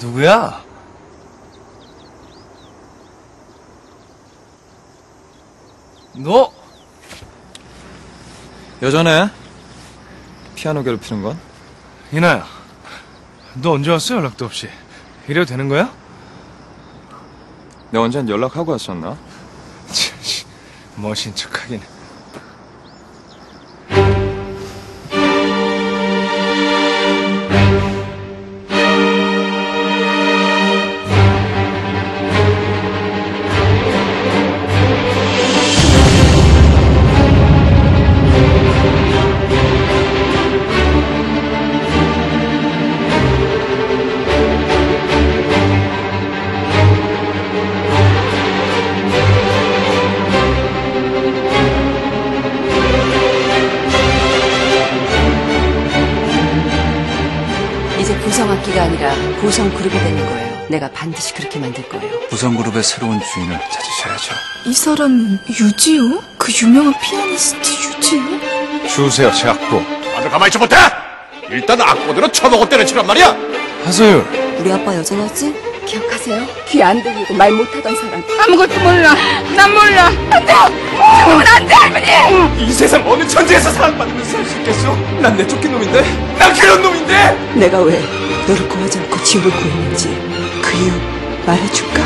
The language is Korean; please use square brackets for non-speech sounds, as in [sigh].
누구야? 너 여전해 피아노 괴롭히는 건? 이나야 너 언제 왔어 연락도 없이 이래도 되는 거야? 내가 언젠 연락하고 왔었나? [laughs] 멋진 척하긴 이제 보성악기가 아니라 보성그룹이 되는 거예요. 내가 반드시 그렇게 만들 거예요. 부산그룹의 새로운 주인을 찾으셔야죠. 이 사람은 유지호? 그 유명한 피아니스트 유지호? 주세요 제 악보 다들 가만히 있지 못해! 일단 악보대로 쳐먹을 때는 치란 말이야! 하소율 우리 아빠 여전하지? 기억하세요? 귀 안 들리고 말 못하던 사람. 아무것도 몰라. 난 몰라. 안 돼! 그건 안 돼, 할머니! 이 세상 어느 천지에서 수 있겠어? 난 내쫓긴 놈인데? 난 그런 놈인데! 내가 왜 너를 구하지 않고 지옥을 구했는지 그 이유 말해줄까?